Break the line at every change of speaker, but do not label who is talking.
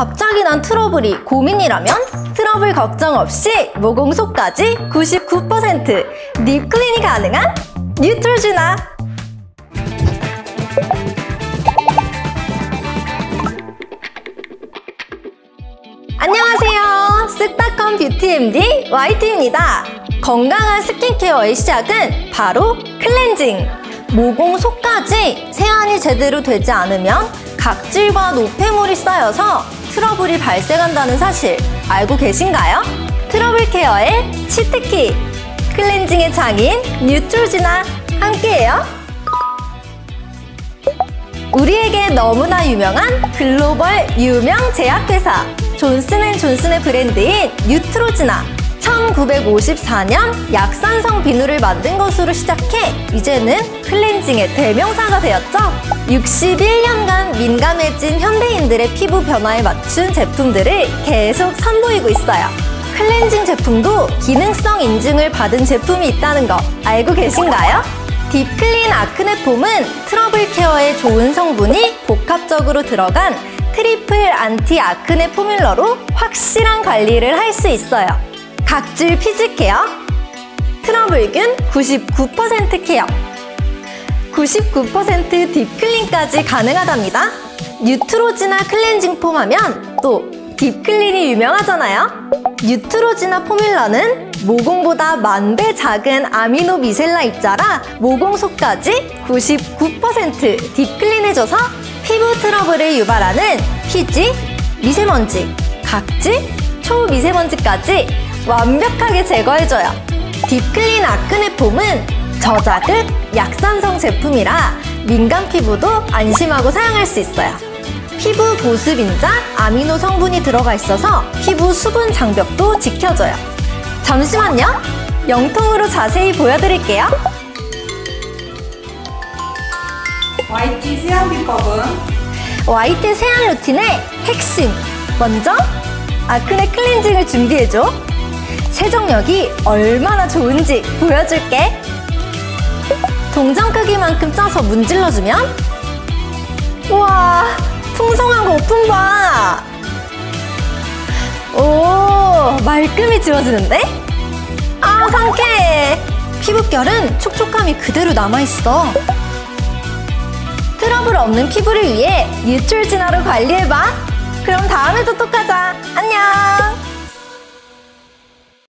갑자기 난 트러블이 고민이라면 트러블 걱정 없이 모공속까지 99% deep clean이 가능한 뉴트로지나. 안녕하세요. 쓱닷컴 뷰티 MD YT입니다. 건강한 스킨케어의 시작은 바로 클렌징. 모공 속까지 세안이 제대로 되지 않으면 각질과 노폐물이 쌓여서 트러블이 발생한다는 사실 알고 계신가요? 트러블 케어의 치트키. 클렌징의 장인 뉴트로지나 함께해요. 우리에게 너무나 유명한 글로벌 유명 제약회사 존슨앤존슨의 브랜드인 뉴트로지나 1954년 약산성 비누를 만든 것으로 시작해 이제는 클렌징의 대명사가 되었죠. 61년간 민감해진 현대인들의 피부 변화에 맞춘 제품들을 계속 선보이고 있어요. 클렌징 제품도 기능성 인증을 받은 제품이 있다는 거 알고 계신가요? Deep Clean Acne Foam은 트러블 케어에 좋은 성분이 복합적으로 들어간 triple anti acne formula로 확실한 관리를 할 수 있어요. 각질 피지 케어, 트러블균 99% 케어, 99% deep clean까지 가능하답니다. 뉴트로지나 클렌징 폼 하면 또 deep clean이 유명하잖아요. 뉴트로지나 formula는 모공보다 만 배 작은 아미노 micellar 입자라 모공 속까지 99% deep clean해줘서 피부 트러블을 유발하는 피지, 미세먼지, 각질, 초미세먼지까지 완벽하게 제거해줘요. Deep Clean Acne Foam은 저자극, 약산성 제품이라 민감 피부도 안심하고 사용할 수 있어요. 피부 보습인자, 아미노 성분이 들어가 있어서 피부 수분 장벽도 지켜줘요. 잠시만요. 영통으로 자세히 보여드릴게요.
YT 세안 비법은
YT 세안 루틴의 핵심. 먼저 아크네 클렌징을 준비해줘. 세정력이 얼마나 좋은지 보여줄게. 동전 크기만큼 짜서 문질러주면 우와 풍성한 거품 봐. 오 말끔히 지워지는데? 아 상쾌해. 피부결은 촉촉함이 그대로 남아있어. 트러블 없는 피부를 위해 뉴트로지나로 관리해봐. 그럼 다음에도 또 가자. 안녕.